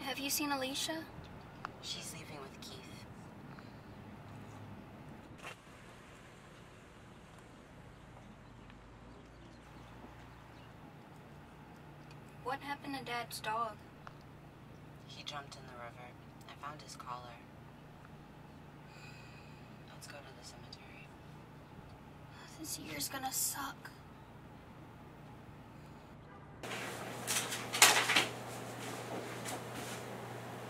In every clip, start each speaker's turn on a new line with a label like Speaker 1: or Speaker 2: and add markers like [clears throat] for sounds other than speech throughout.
Speaker 1: Have you seen Alicia?
Speaker 2: She's leaving with Keith.
Speaker 1: What happened to Dad's dog?
Speaker 2: He jumped in the river. I found his collar. Let's go to the cemetery.
Speaker 1: This year's gonna suck.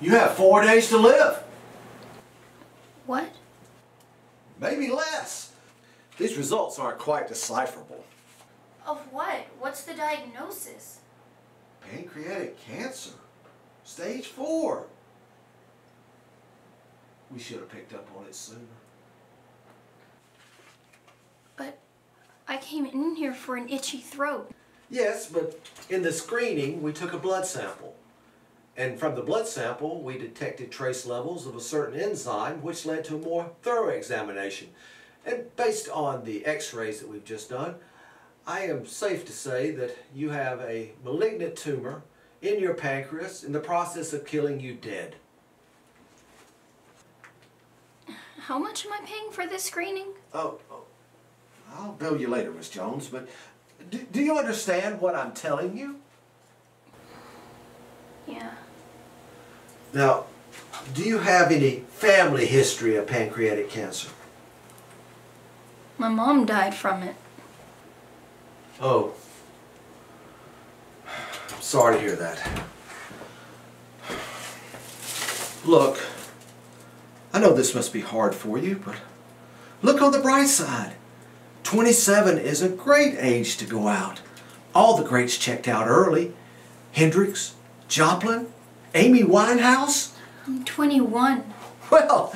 Speaker 3: You have four days to live.
Speaker 1: What?
Speaker 3: Maybe less. These results aren't quite decipherable.
Speaker 1: Of what? What's the diagnosis?
Speaker 3: Pancreatic cancer. Stage four. We should have picked up on it sooner.
Speaker 1: I came in here for an itchy throat.
Speaker 3: Yes, but in the screening, we took a blood sample. And from the blood sample, we detected trace levels of a certain enzyme, which led to a more thorough examination. And based on the x-rays that we've just done, I am safe to say that you have a malignant tumor in your pancreas in the process of killing you dead.
Speaker 1: How much am I paying for this screening?
Speaker 3: Oh, oh. I'll bill you later, Miss Jones, but do, do you understand what I'm telling you?
Speaker 1: Yeah.
Speaker 3: Now, do you have any family history of pancreatic cancer?
Speaker 1: My mom died from it.
Speaker 3: Oh. I'm sorry to hear that. Look, I know this must be hard for you, but look on the bright side. 27 is a great age to go out. All the greats checked out early. Hendrix, Joplin, Amy Winehouse.
Speaker 1: I'm 21.
Speaker 3: Well,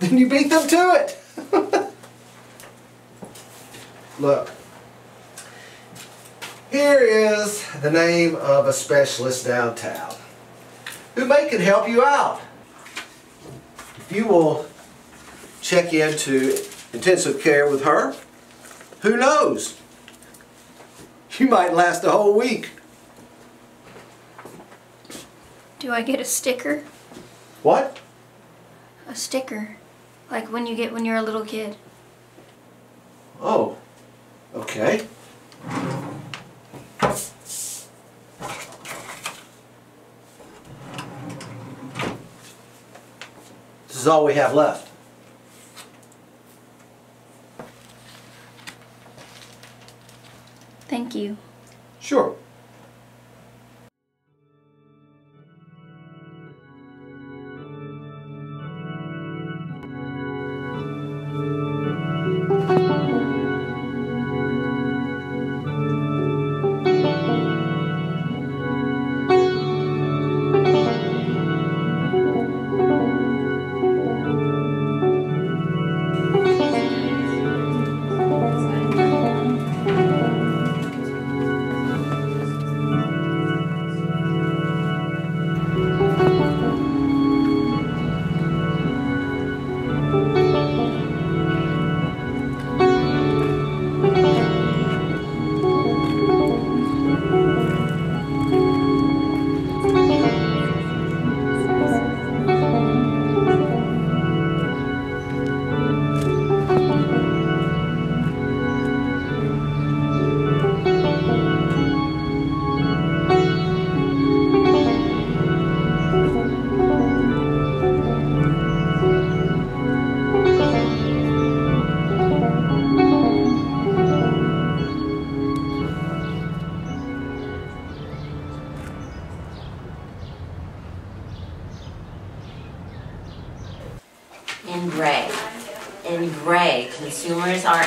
Speaker 3: then you beat them to it. [laughs] Look, here is the name of a specialist downtown who may can help you out. If you will check into intensive care with her, who knows? You might last a whole week.
Speaker 1: Do I get a sticker?
Speaker 3: What?
Speaker 1: A sticker. Like when you get when you're a little kid.
Speaker 3: Oh, okay. This is all we have left.
Speaker 1: Thank you.
Speaker 3: Sure.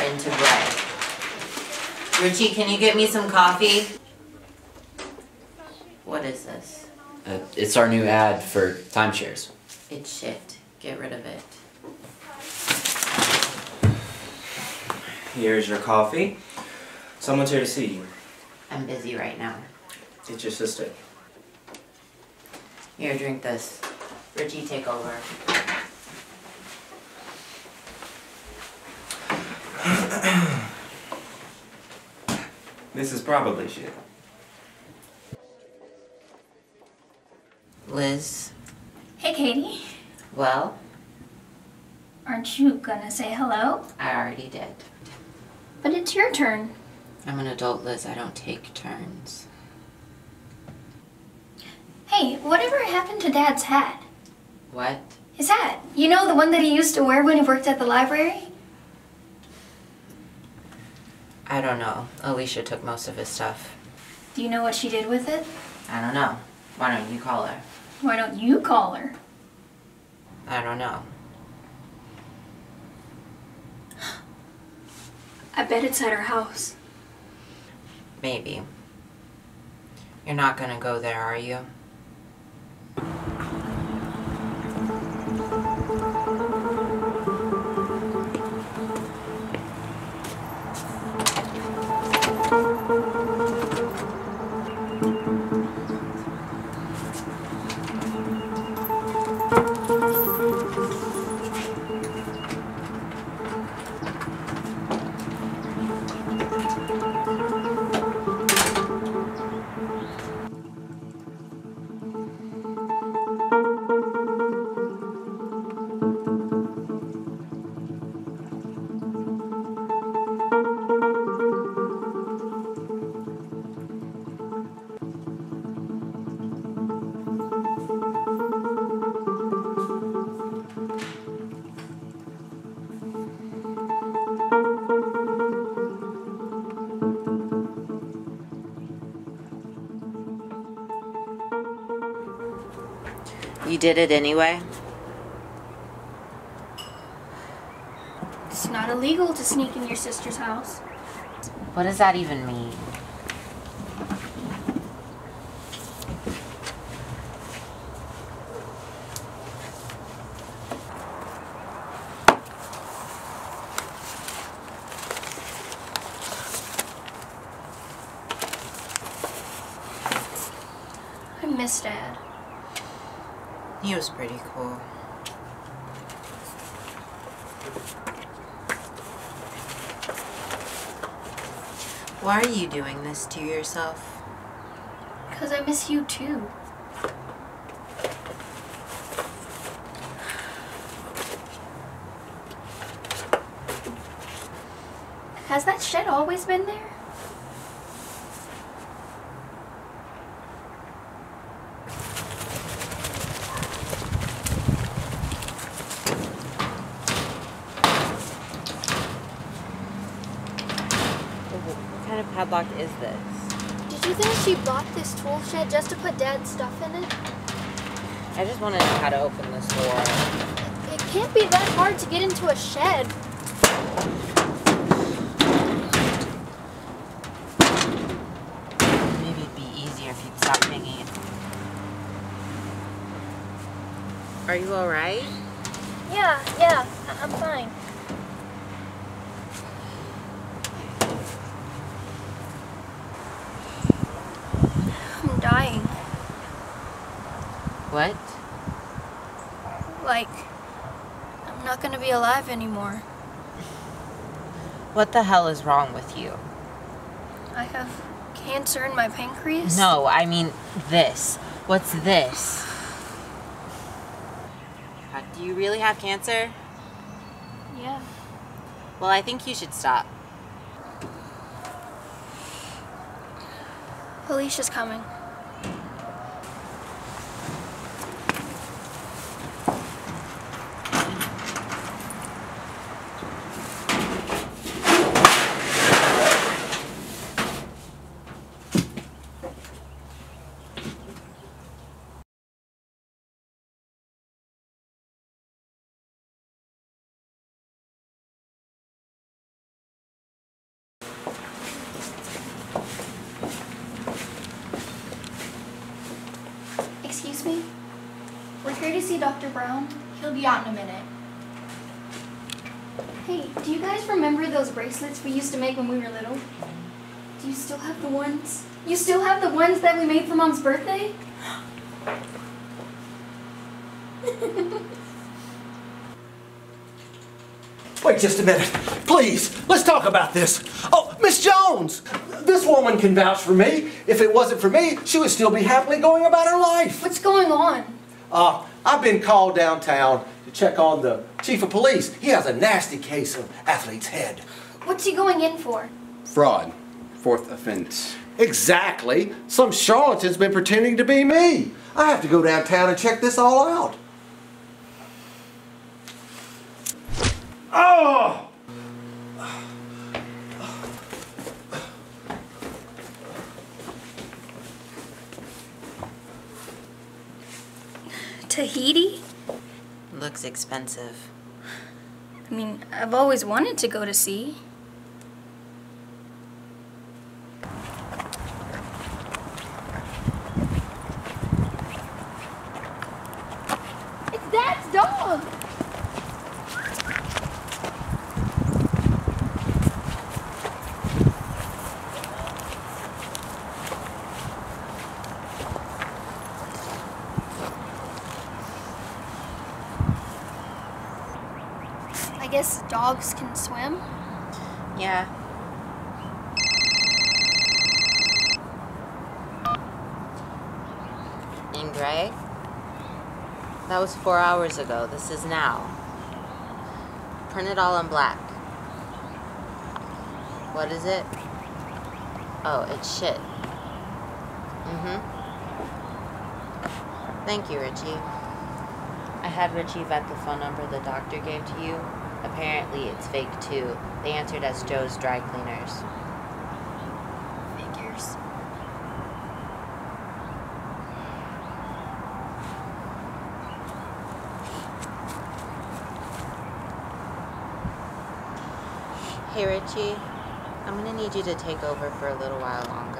Speaker 2: Into gray. Richie, can you get me some coffee? What is this?
Speaker 4: Uh, it's our new ad for timeshares.
Speaker 2: It's shit. Get rid of it.
Speaker 5: Here's your coffee. Someone's here to see you.
Speaker 2: I'm busy right now.
Speaker 5: It's your sister.
Speaker 2: Here, drink this. Richie, take over. [clears throat]
Speaker 5: This is probably shit.
Speaker 2: Liz,
Speaker 1: Hey, Katie.
Speaker 2: well,
Speaker 1: Aren't you gonna say hello?
Speaker 2: I already did.
Speaker 1: But it's your turn.
Speaker 2: I'm an adult, Liz. I don't take turns.
Speaker 1: Hey, whatever happened to Dad's hat?
Speaker 2: What?
Speaker 1: His hat. You know, the one that he used to wear when he worked at the library?
Speaker 2: I don't know. Alicia took most of his stuff.
Speaker 1: Do you know what she did with it?
Speaker 2: I don't know. Why don't you call her?
Speaker 1: Why don't you call her?
Speaker 2: I don't know.
Speaker 1: I bet it's at her house.
Speaker 2: Maybe. You're not gonna go there, are you? You did it anyway?
Speaker 1: It's not illegal to sneak in your sister's house.
Speaker 2: What does that even mean?
Speaker 1: I miss Dad.
Speaker 2: He was pretty cool. Why are you doing this to yourself?
Speaker 1: Because I miss you too. Has that shed always been there?
Speaker 2: What kind of padlock is this?
Speaker 1: Did you think she bought this tool shed just to put Dad's stuff in it?
Speaker 2: I just want to know how to open this door.
Speaker 1: It can't be that hard to get into a shed.
Speaker 2: Maybe it'd be easier if you'd stop hanging it. Are you alright?
Speaker 1: Yeah, yeah, I- I'm fine. I'm dying.
Speaker 2: What?
Speaker 1: Like, I'm not gonna be alive anymore.
Speaker 2: What the hell is wrong with you?
Speaker 1: I have cancer in my pancreas.
Speaker 2: No, I mean this. What's this? Uh, Do you really have cancer?
Speaker 1: Yeah.
Speaker 2: Well, I think you should stop.
Speaker 1: Alicia's coming. Excuse me? We're here to see Dr. Brown.
Speaker 6: He'll be out in a minute.
Speaker 1: Hey, do you guys remember those bracelets we used to make when we were little? Do you still have the ones? You still have the ones that we made for Mom's birthday? [gasps]
Speaker 7: Wait just a minute. Please, let's talk about this. Oh, Miss
Speaker 3: Jones! This woman can vouch for me. If it wasn't for me, she would still be happily going about her life.
Speaker 1: What's going on?
Speaker 3: Uh, I've been called downtown to check on the chief of police. He has a nasty case of athlete's head.
Speaker 1: What's he going in for?
Speaker 6: Fraud. Fourth offense.
Speaker 3: Exactly. Some charlatan's been pretending to be me. I have to go downtown and check this all out. Oh!
Speaker 1: Tahiti?
Speaker 2: Looks expensive.
Speaker 1: I mean, I've always wanted to go to sea. It's Dad's dog! I guess dogs can swim.
Speaker 2: Yeah. In gray? That was four hours ago. This is now. Print it all in black. What is it? Oh, it's shit. Mm-hmm. Thank you, Richie. I had Richie vet the phone number the doctor gave to you. Apparently it's fake too. They answered as Joe's dry cleaners.
Speaker 1: Figures.
Speaker 2: Hey Richie, I'm gonna need you to take over for a little while longer.